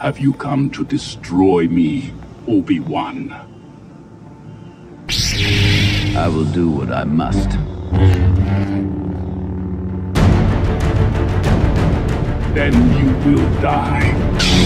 Have you come to destroy me, Obi-Wan? I will do what I must. Then you will die.